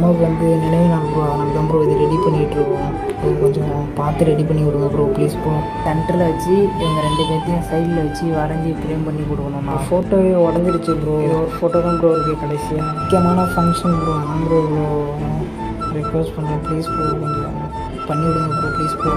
அம்மாவுக்கு வந்து நினைவு நான் ப்ரோ நம்ம தான் ப்ரோ இது ரெடி பண்ணிகிட்ருக்கோம் அது கொஞ்சம் பார்த்து ரெடி பண்ணி விடுங்க ப்ரோ ப்ளீஸ் ப்ரோ சென்டரில் வச்சு எங்கள் ரெண்டு பேர்த்தையும் சைடில் வச்சு வரைஞ்சி ஃப்ரேம் பண்ணி கொடுக்கணும் நான் ஃபோட்டோவே உடஞ்சிருச்சு ப்ரோ இது ஒரு ஃபோட்டோ தான் ப்ரோ இருக்குது கடைசியாக முக்கியமான ஃபங்க்ஷன் ப்ரோ அதான் ப்ரோ ப்ரோ ரெக்வஸ்ட் பண்ணுறேன் ப்ளீஸ் ப்ரோ கொஞ்சம் பண்ணி விடுங்க ப்ரோ ப்ளீஸ் ப்ரோ